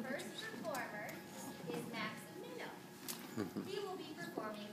first performer is Maximino. He will be performing